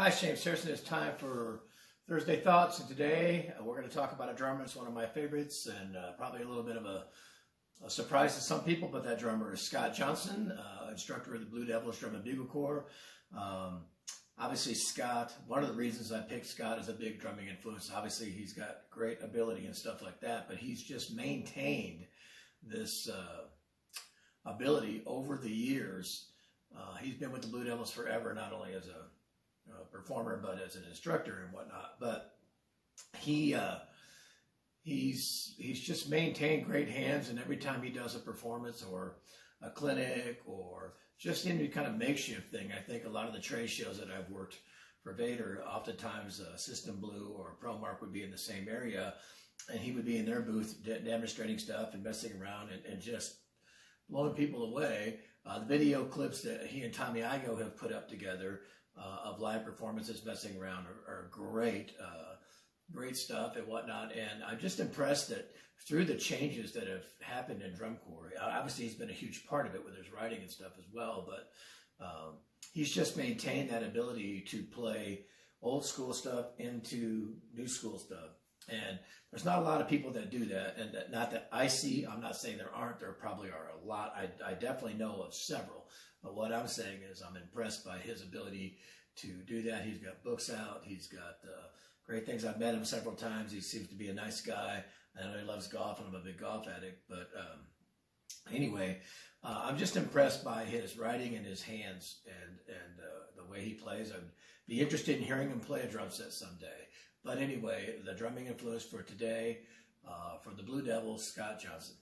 Hi, James Harrison. It's time for Thursday Thoughts, and today uh, we're going to talk about a drummer. It's one of my favorites, and uh, probably a little bit of a, a, surprise to some people. But that drummer is Scott Johnson, uh, instructor of the Blue Devils Drum and Bugle Corps. Um, obviously, Scott. One of the reasons I picked Scott as a big drumming influence. Obviously, he's got great ability and stuff like that, but he's just maintained this uh, ability over the years. Uh, he's been with the Blue Devils forever, not only as a performer, but as an instructor and whatnot. But he uh, he's he's just maintained great hands, and every time he does a performance or a clinic or just any kind of makeshift thing, I think a lot of the trade shows that I've worked for Vater, oftentimes uh, System Blue or ProMark would be in the same area, and he would be in their booth de- demonstrating stuff and messing around and, and just blowing people away. Uh, the video clips that he and Tommy Igoe have put up together uh, of live performances messing around are, are great, uh, great stuff and whatnot. And I'm just impressed that through the changes that have happened in drum corps, obviously he's been a huge part of it with his writing and stuff as well, but um, he's just maintained that ability to play old school stuff into new school stuff. And there's not a lot of people that do that. And not that I see, I'm not saying there aren't, there probably are a lot. I, I definitely know of several. But what I'm saying is I'm impressed by his ability to do that. He's got books out. He's got uh, great things. I've met him several times. He seems to be a nice guy. I know he loves golf, and I'm a big golf addict. But um, anyway, uh, I'm just impressed by his writing and his hands and and uh, the way he plays. I'd be interested in hearing him play a drum set someday. But anyway, the drumming influence for today, uh, for the Blue Devils, Scott Johnson.